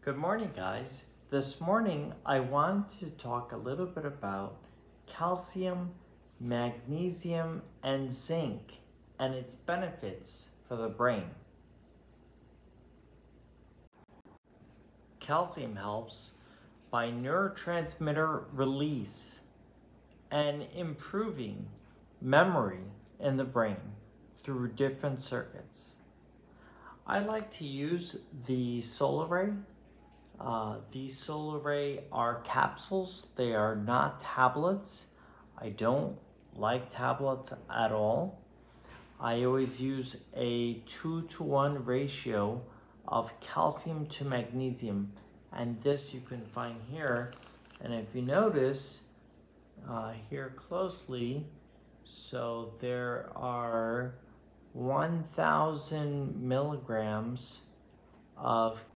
Good morning, guys. This morning, I want to talk a little bit about calcium, magnesium, and zinc and its benefits for the brain. Calcium helps by neurotransmitter release and improving memory in the brain through different circuits. I like to use the Solaray. Uh, these Solaray are capsules. They are not tablets. I don't like tablets at all. I always use a two to one ratio of calcium to magnesium. And this you can find here. And if you notice uh, here closely, so there are 1,000 milligrams of